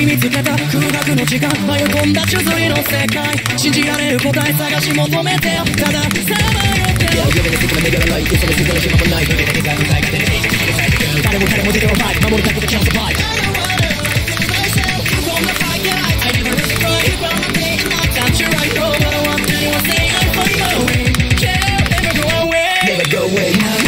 り見つけた空白の時間迷い込んだ宙づりの世界信じられる答え探し求めてよたださまよてないもい誰も彼もイ守るャンイ no.